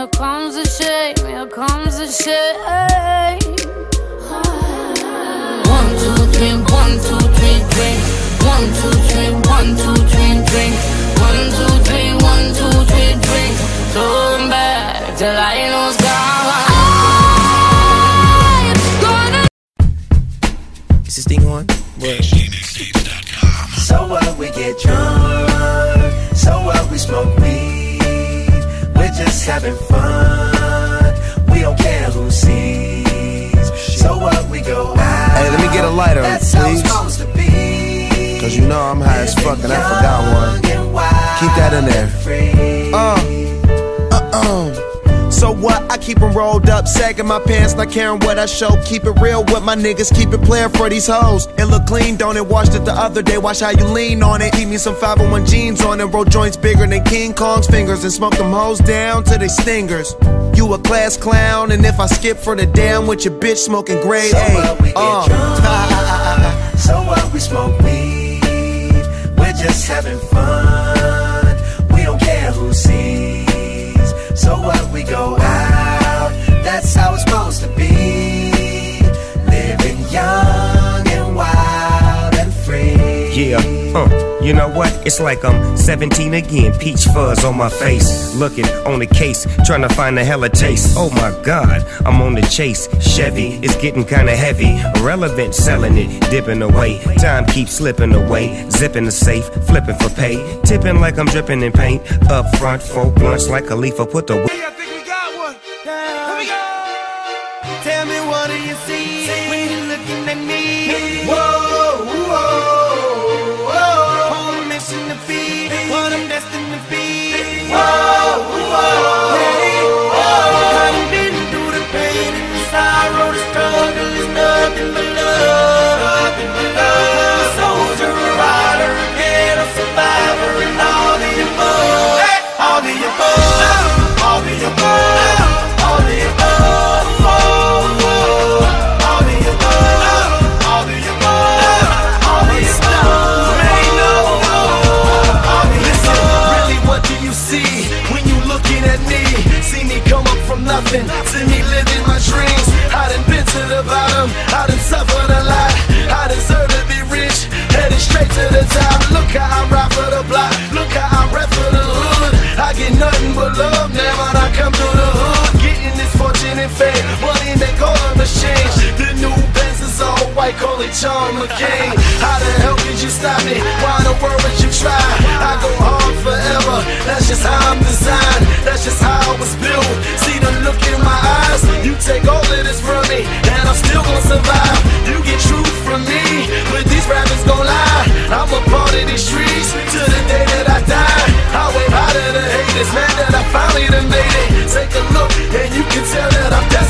Here comes the shame. Here comes the shame. One, two, three, one, two, three, drink. One, two, three, one, two, three, drink. One, two, three, one, two, three, drink. Turn back till I lose count. I'm gonna Is this thing on? What? So what we get drunk, so what we smoke weed. Just having fun. We don't care who sees. So what we go out. Hey, let me get a lighter, That's please. Cause you know I'm high as fuck and I forgot one. Keep that in there. Uh, what? I keep them rolled up, sagging my pants, not caring what I show. Keep it real with my niggas, keep it playing for these hoes. It look clean, don't it? Washed it the other day, watch how you lean on it. Keep me some 501 jeans on and roll joints bigger than King Kong's fingers, and smoke them hoes down to they stingers. You a class clown, and if I skip for the damn with your bitch smoking grade So A. what we get uh. drunk, so what we smoke weed. We're just having fun. We don't care who sees. So what we go out. That's how it's supposed to be. Living young and wild and free. Yeah, you know what? It's like I'm 17 again, peach fuzz on my face. Looking on the case, trying to find a hella taste. Oh my god, I'm on the chase. Chevy is getting kinda heavy. Irrelevant, selling it, dipping away. Time keeps slipping away. Zipping the safe, flipping for pay. Tipping like I'm dripping in paint. Up front, four blunts like a leaf. Put the. The I done suffered a lot. I deserve to be rich, headed straight to the top. Look how I ride for the block, look how I rap for the hood. I get nothing but love now when I come through me that I'm still gonna survive. You get truth from me, but these rappers gon' lie. I'm a part of these streets to the day that I die. I wave high to the haters, man, that I finally done made it. Take a look and you can tell that I'm desperate.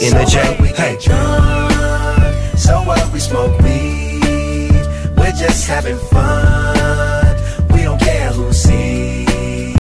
We in the So J. what, we Hey. get drunk. So what we smoke weed. We're just having fun.